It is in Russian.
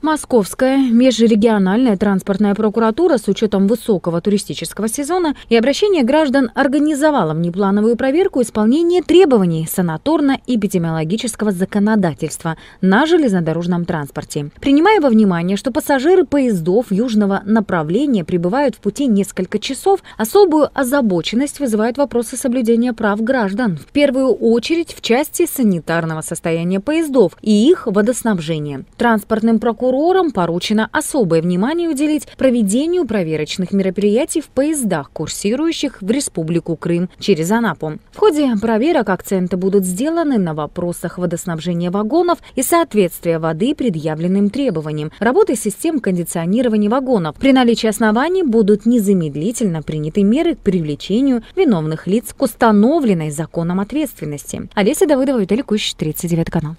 Московская межрегиональная транспортная прокуратура с учетом высокого туристического сезона и обращения граждан организовала внеплановую проверку исполнения требований санаторно-эпидемиологического законодательства на железнодорожном транспорте. Принимая во внимание, что пассажиры поездов южного направления пребывают в пути несколько часов, особую озабоченность вызывают вопросы соблюдения прав граждан. В первую очередь в части санитарного состояния поездов и их водоснабжения. Транспортным прокурорам прокурорам поручено особое внимание уделить проведению проверочных мероприятий в поездах, курсирующих в Республику Крым через Анапу. В ходе проверок акценты будут сделаны на вопросах водоснабжения вагонов и соответствия воды предъявленным требованиям, работы систем кондиционирования вагонов. При наличии оснований будут незамедлительно приняты меры к привлечению виновных лиц к установленной законом ответственности. Олеся Давыдова, Виталий Кущ, 39 канал.